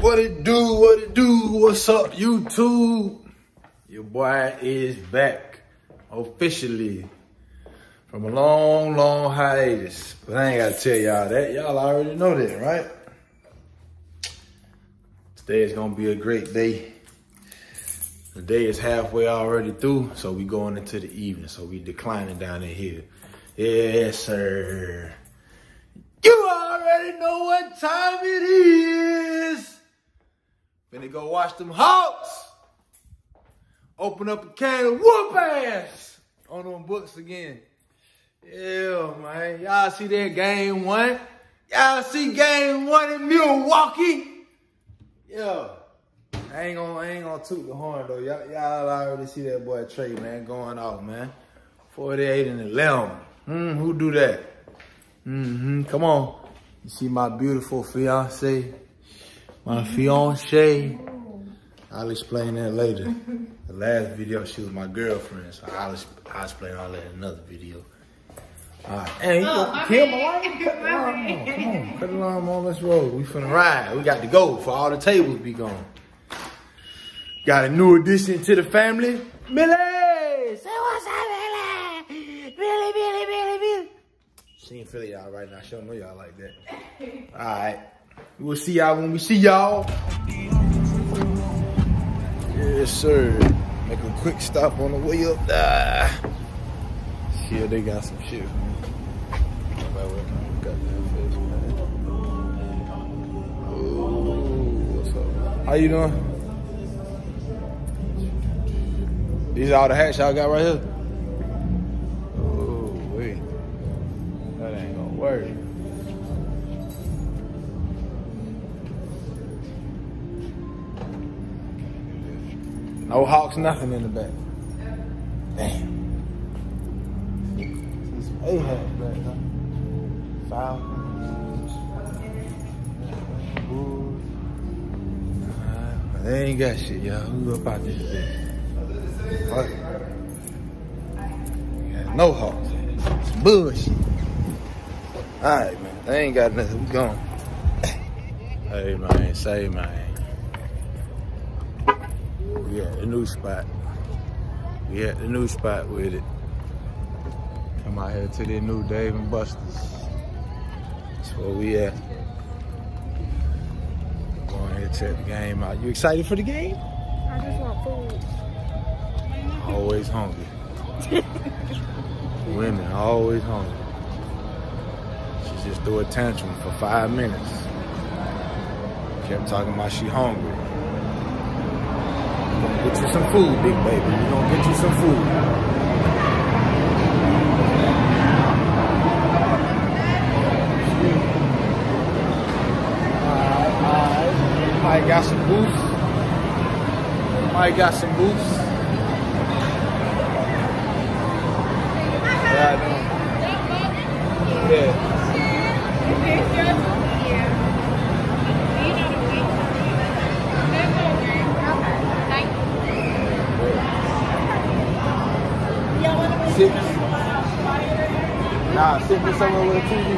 What it do, what it do, what's up YouTube? Your boy is back officially from a long, long hiatus. But I ain't gotta tell y'all that. Y'all already know that, right? Today is gonna be a great day. The day is halfway already through, so we going into the evening. So we declining down in here. Yes, sir. You already know what time it is. Finna go watch them Hawks. Open up a can of whoop ass on them Bucks again. Yeah, man. Y'all see that game one? Y'all see game one in Milwaukee? Yeah. I ain't gonna, I ain't gonna toot the horn though. Y'all, y'all already see that boy Trae, man, going off, man. 48 and 11. Hmm, who do that? Mm-hmm, come on. You see my beautiful fiance, my fiance. I'll explain that later. The last video, she was my girlfriend, so I'll, I'll explain all that in another video. All right, and you Oh, kill my. Cut the alarm on. Come on, cut the alarm on. Let's roll. We finna ride. We got to go for all the tables be gone. Got a new addition to the family. Millie! Say what's up, Millie? Billy, Billy, Billy, Billy. She ain't feeling y'all right now. She don't know y'all like that. All right. We'll see y'all when we see y'all. Yes, sir. Make a quick stop on the way up there. Yeah, they got some shit How you Nobody These are all the hats y'all got right here? Oh, wait. That ain't gonna work. No Hawks, nothing in the back. Damn. Some A hats back, huh? Bulls. They ain't got shit, y'all. Who up out this bitch? What? Yeah, no Hawks. Some bullshit. Alright, man. They ain't got nothing. We gone. Hey, man. Say, man. We at the new spot. We at the new spot with it. Come out here to the new Dave and Buster's. That's where we at. Going here to check the game out. You excited for the game? I just want food. Always hungry. Women always hungry. She just threw a tantrum for five minutes. Kept talking about she hungry. We gonna get you some food, big baby. We're gonna get you some food. Alright. Got some boots. Might got some boots. I know. Yeah. Sit. Nah, sit me somewhere with a TV,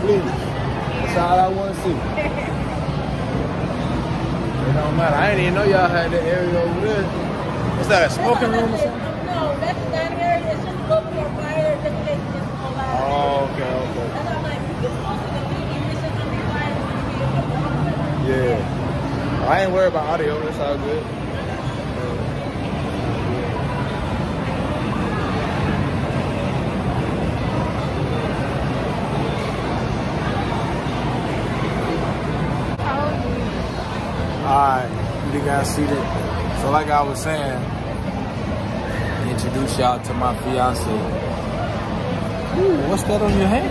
please. That's all I want to see. It don't matter. I didn't even know y'all had that area over there. Is that a smoking room or something? No, that's that area. It's just a little more fire. Just they just go loud. Oh, okay, okay. That's why I'm like, it's supposed to be. It's just gonna be quiet. It's gonna be little Yeah. I ain't worried about audio. That's all good. Alright, you guys see that? So like I was saying, introduce y'all to my fiance. Ooh, what's that on your hand?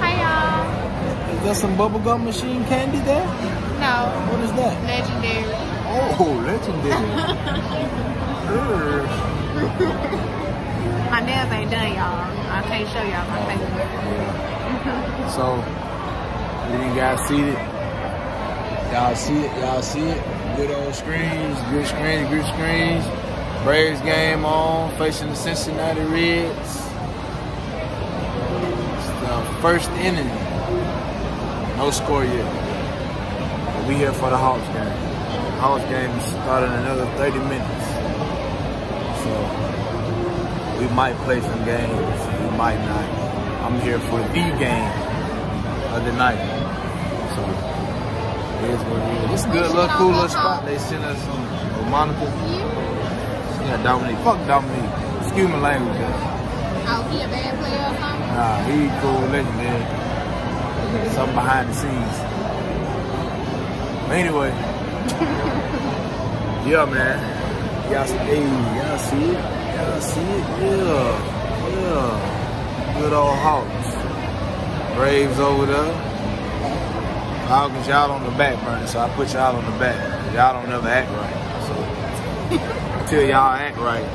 Hi y'all. Is there some bubblegum machine candy there? No, What is that? legendary. Oh, legendary. My nails ain't done, y'all. I can't show y'all my face. Yeah. So, you got seated. Y'all Y'all see it, y'all see it. Good old screens, good screens, good screens. Braves game on, facing the Cincinnati Reds. It's the first inning. No score yet. But we here for the Hawks game. Hawks game is starting in another 30 minutes. So we might play some games, we might not. I'm here for the game of the night. So it is what it is. It's a good little cool little spot. They sent us some oh, Monica. Yeah, Dominique. Fuck Dominique. Excuse my language. Oh, he a bad player or something? Nah, he cool legendary. Something behind the scenes. But anyway. yeah, man. Y'all see, hey, y'all see it? Y'all see it? Yeah. Yeah. Good old Hawks. Braves over there. Falcons, y'all on the back burner, so I put y'all on the back. Y'all don't never act right. So until y'all act right,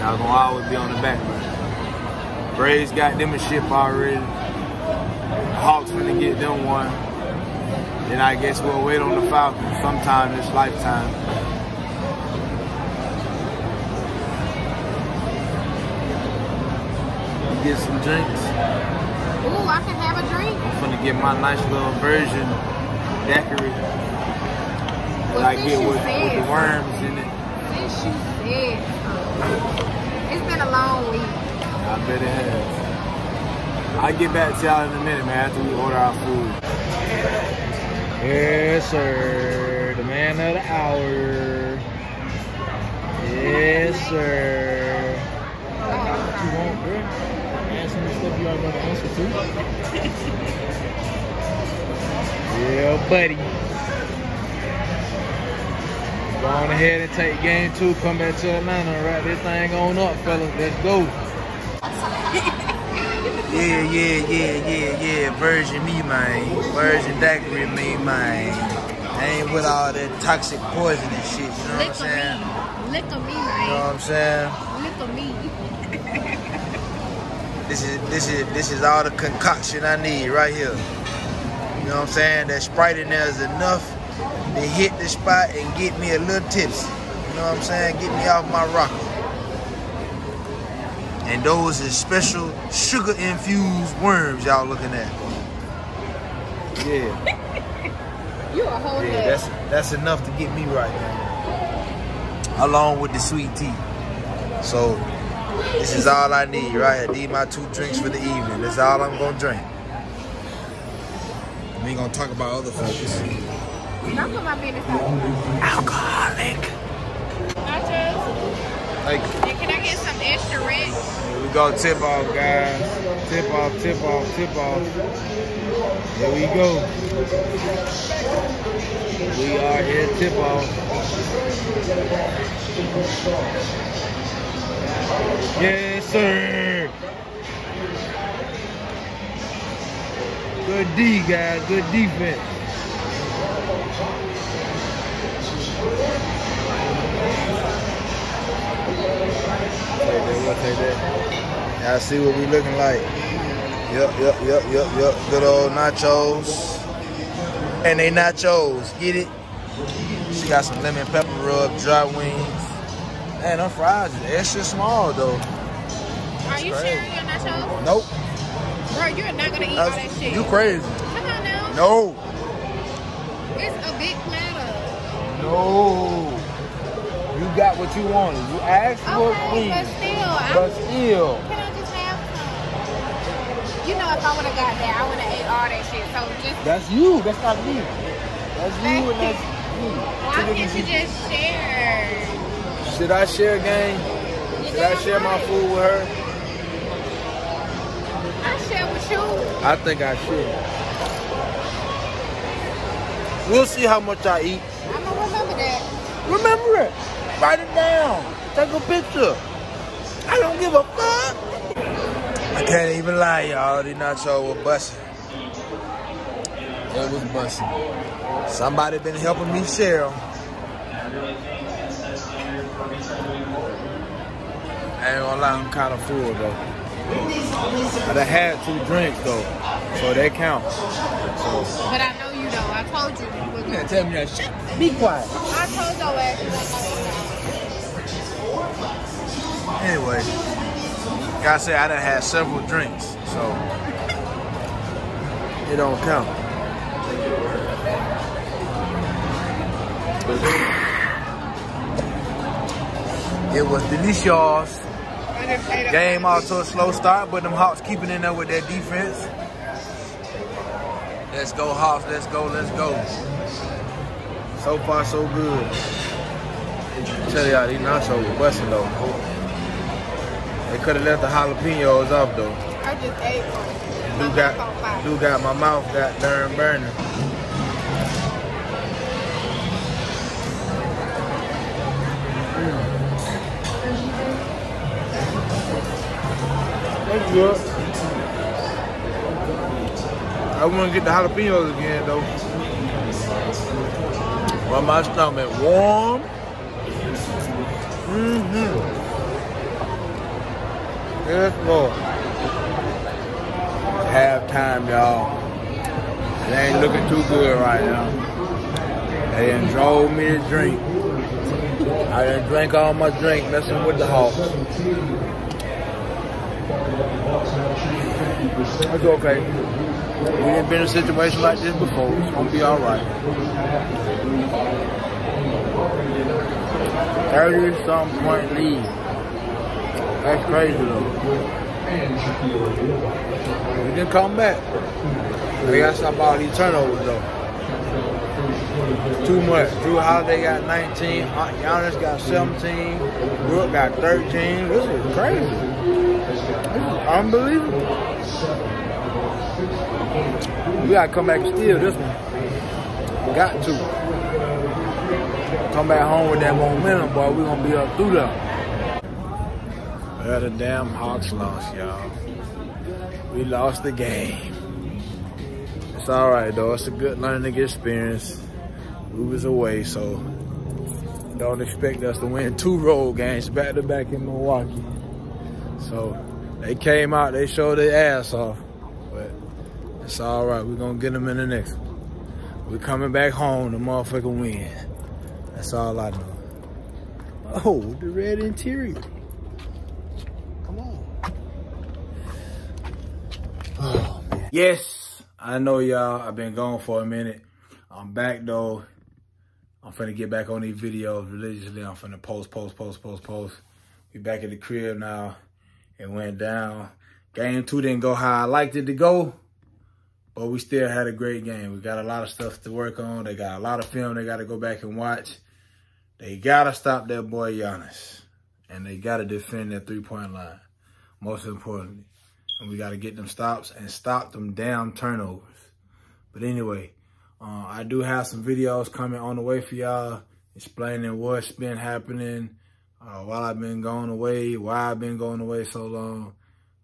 y'all gonna always be on the back burner. Braves got them a ship already. Hawks gonna get them one. Then I guess we'll wait on the Falcons sometime this lifetime. Get some drinks. Ooh, I can have a drink. I'm gonna get my nice little version daiquiri that Well, I get with, with the worms in it. Since you said something. It's been a long week. I bet it has. I'll get back to y'all in a minute, man, after we order our food. Yes, sir. The man of the hour. Yes, sir. What you want, bro? Answering the stuff you already going to answer to. yeah, buddy. Go on ahead and take game two. Come back to Atlanta. Wrap this thing on up, fellas. Let's go. Yeah, yeah, yeah, yeah, yeah. Virgin me, man. Virgin daiquiri me, man. I ain't with all that toxic poison and shit. You know what I'm saying? of me. Lick of me, You know what I'm saying? Lick of me. This is this is this is all the concoction I need right here. You know what I'm saying? That Sprite in there is enough to hit the spot and get me a little tipsy. You know what I'm saying? Get me off my rocker. And those is special sugar infused worms y'all looking at. Yeah, You a whole yeah, yeah, that's that's enough to get me right now. Along with the sweet tea. So this is all I need right here. These my two drinks for the evening. That's all I'm gonna drink. We ain't gonna talk about other folks. Don't put my business out. Alcoholic. Nachos. Like And can I get some extra rich? here we go, tip off, guys. Tip off, tip off, tip off. Here we go. We are here, tip off. Yes, sir. Good D, guys. Good defense. Take that, we'll take that. Y'all see what we looking like. Yup, yup, yup, yup, yup. Good old nachos. And they nachos. Get it? She got some lemon pepper rub, dry wings. Man, them fries is extra small though. Are you crazy. sharing your nachos? Nope. Bro, you're not gonna eat all that shit. you crazy. Come on now. No. It's a big platter. No. You got what you wanted. You asked for Okay, but still, I'm, But still. If I would have got that, I would have ate all that shit. So just That's you. That's not me. That's you and that's me. why can't you just share? Should I share gang? Should I share my food with her? I share with you. I think I should. We'll see how much I eat. I'm gonna remember that. Remember it. Write it down. Take a picture. I don't give a fuck. I can't even lie, y'all. These nachos were busting. It was busting. Somebody been helping me share 'em. I ain't gonna lie, I'm kind of full though. I had two drinks though, so that counts. So But I know you though. I told you. can't tell me that. Shut. Be quiet. I told your ass you wasn't Anyway, like I said, I done had several drinks, so it don't count. It was delicious. I Game off to a slow start, but them Hawks keeping in there with their defense. Let's go, Hawks. Let's go. Let's go. So far, so good. tell y'all, these nachos were busting though. They could have left the jalapenos off though. I just ate one. Do My got, mouth on fire. do got my mouth got darn burning. That's good. I want to get the jalapenos again though. While my stomach warm. Mm-hmm. Yes, Lord halftime, y'all. It ain't looking too good right now. They done drove me to drink. I done drank all my drink messing with the Hawks. That's okay. We didn't been in a situation like this before. It's gonna be alright. 30 some point lead. That's crazy though. We didn't come back. They got to stop all these turnovers though. Too much. Jrue Holiday got 19. Uh, Giannis got 17. Brook got 13. This is crazy. This is unbelievable. We got to come back and steal this one. Got to. Come back home with that momentum, boy. Going to be up through there. Well, the damn Hawks lost, y'all. We lost the game. It's all right, though. It's a good learning experience. We was away, so don't expect us to win two road games back to back in Milwaukee. So they came out, they showed their ass off, but it's all right. We're gonna get them in the next one. We're coming back home, the motherfucker win. That's all I know. Oh, the red interior. Come on. Oh, man. Yes, I know y'all. I've been gone for a minute. I'm back though. I'm finna get back on these videos religiously. I'm finna post, post, post, post, post. We back at the crib now. It went down. Game two didn't go how I liked it to go, but we still had a great game. We got a lot of stuff to work on. They got a lot of film they got to go back and watch. They got to stop that boy Giannis. And they got to defend that three-point line, most importantly. And we got to get them stops and stop them damn turnovers. But anyway, uh, I do have some videos coming on the way for y'all explaining what's been happening uh, while I've been going away, why I've been going away so long.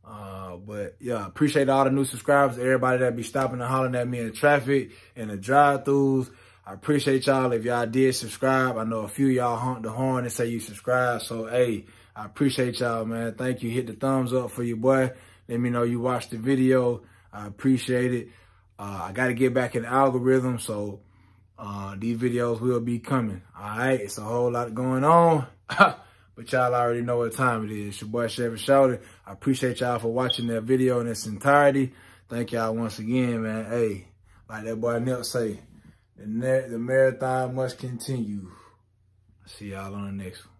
Uh, but yeah, appreciate all the new subscribers, everybody that be stopping and hollering at me in traffic and the drive-throughs. I appreciate y'all if y'all did subscribe. I know a few y'all honk the horn and say you subscribe. So, hey, I appreciate y'all, man. Thank you. Hit the thumbs up for your boy. Let me know you watched the video. I appreciate it. Uh, I got to get back in the algorithm, so uh, these videos will be coming. All right, it's a whole lot going on, but y'all already know what time it is. Your boy Chevy Shawty. I appreciate y'all for watching that video in its entirety. Thank y'all once again, man. Hey, like that boy Nip say, the, the marathon must continue. See y'all on the next one.